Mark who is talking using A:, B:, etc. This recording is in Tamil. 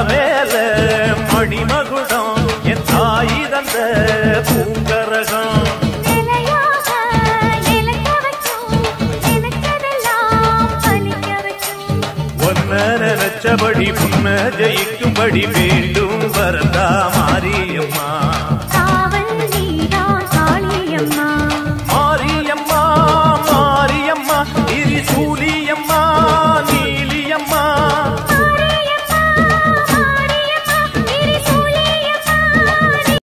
A: மலவேல மணிமகுடம் என் தாயி தந்த பூங்கரகம். ஒன்ன நினைச்சபடி புன்ன ஜெயிக்கும்படி வேண்டும் வரந்தாம